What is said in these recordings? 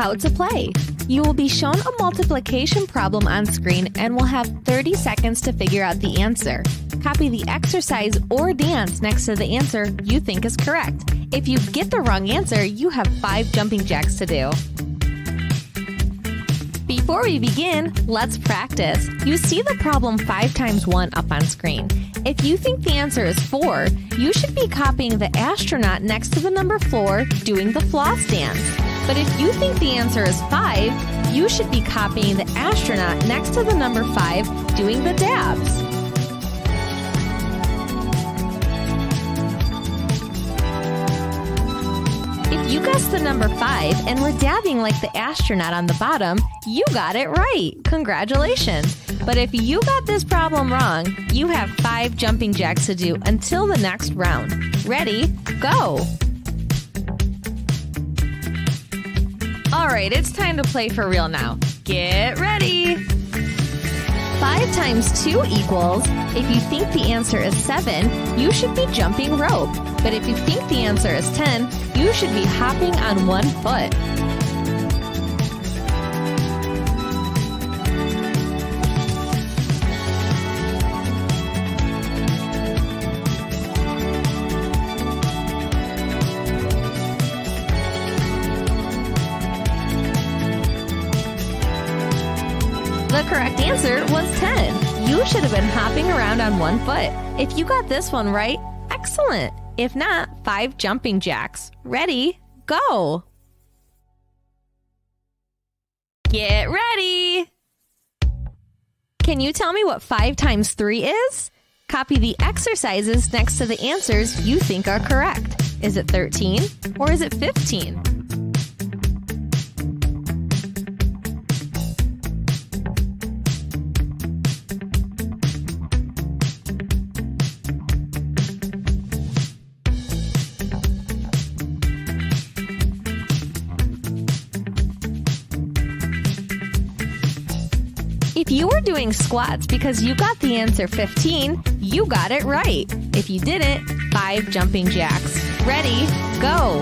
How to play. You will be shown a multiplication problem on screen and will have 30 seconds to figure out the answer. Copy the exercise or dance next to the answer you think is correct. If you get the wrong answer, you have five jumping jacks to do. Before we begin, let's practice. You see the problem 5 times 1 up on screen. If you think the answer is 4, you should be copying the astronaut next to the number 4 doing the floss dance. But if you think the answer is 5, you should be copying the astronaut next to the number 5 doing the dabs. If you guessed the number 5 and were dabbing like the astronaut on the bottom, you got it right. Congratulations. But if you got this problem wrong, you have 5 jumping jacks to do until the next round. Ready? Go! Alright, it's time to play for real now. Get ready! 5 times 2 equals, if you think the answer is 7, you should be jumping rope. But if you think the answer is 10, you should be hopping on one foot. The correct answer was 10. You should have been hopping around on one foot. If you got this one right, excellent. If not, five jumping jacks. Ready, go. Get ready. Can you tell me what 5 times 3 is? Copy the exercises next to the answers you think are correct. Is it 13 or is it 15? If you were doing squats because you got the answer 15, you got it right. If you didn't, five jumping jacks. Ready, go.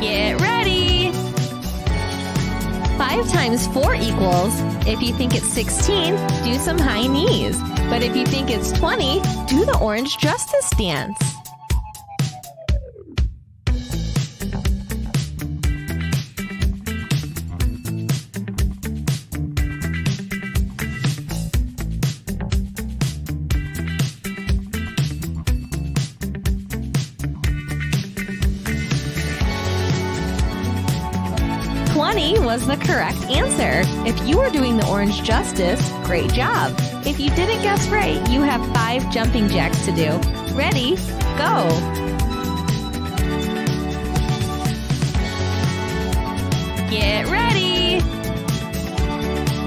Get ready. Five times four equals, if you think it's 16, do some high knees. But if you think it's 20, do the orange justice dance. Was the correct answer. If you are doing the orange justice, great job. If you didn't guess right, you have five jumping jacks to do. Ready, go. Get ready.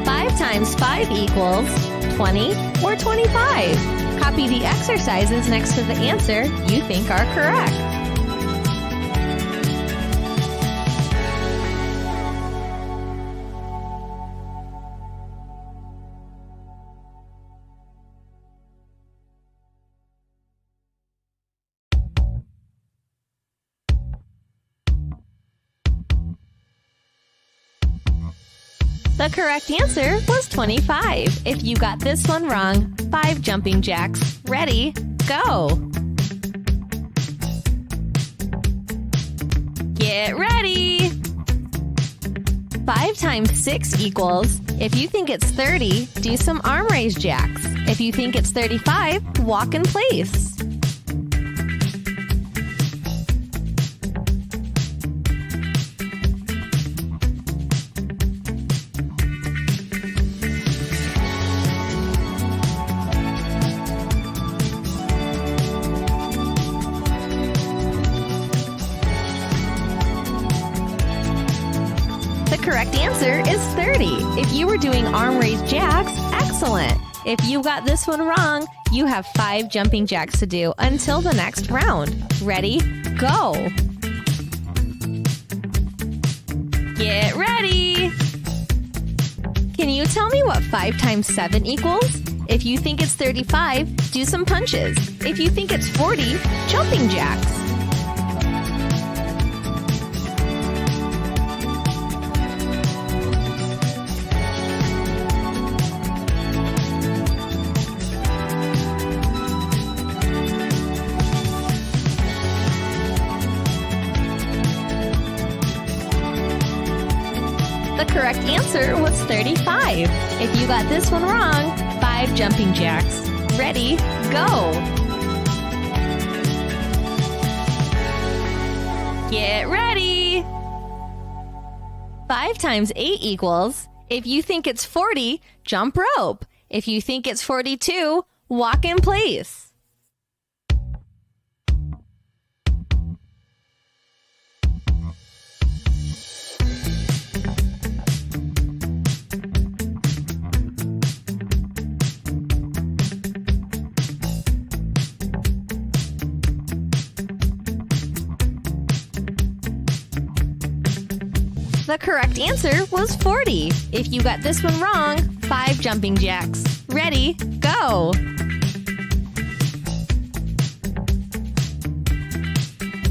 Five times five equals 20 or 25. Copy the exercises next to the answer you think are correct. The correct answer was 25. If you got this one wrong, five jumping jacks. Ready, go. Get ready. Five times six equals, if you think it's 30, do some arm raise jacks. If you think it's 35, walk in place. Correct answer is 30. If you were doing arm raised jacks, excellent. If you got this one wrong, you have five jumping jacks to do until the next round. Ready? Go. Get ready. Can you tell me what 5 times 7 equals? If you think it's 35, do some punches. If you think it's 40, jumping jacks. The correct answer was 35. If you got this one wrong, five jumping jacks. Ready, go! Get ready! 5 times 8 equals. If you think it's 40, jump rope. If you think it's 42, walk in place. The correct answer was 40. If you got this one wrong, five jumping jacks. Ready, go!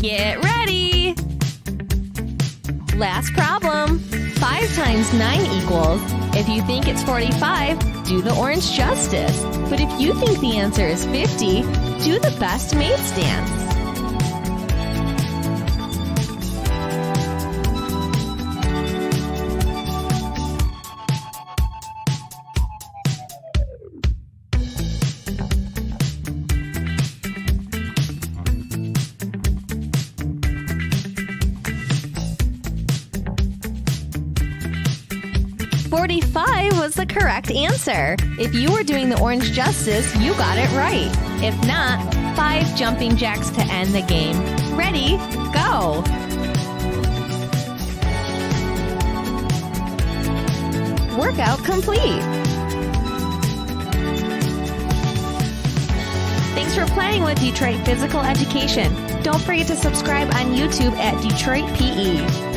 Get ready! Last problem. 5 times 9 equals. If you think it's 45, do the orange justice. But if you think the answer is 50, do the best mates dance. 45 was the correct answer. If you were doing the orange justice, you got it right. If not, five jumping jacks to end the game. Ready, go! Workout complete. Thanks for playing with Detroit Physical Education. Don't forget to subscribe on YouTube at Detroit PE.